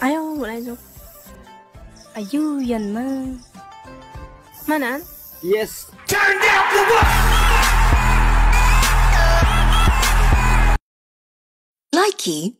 Ayaw, wala joke. Ayu, man. Manan? Yes. Turn down the world! Likey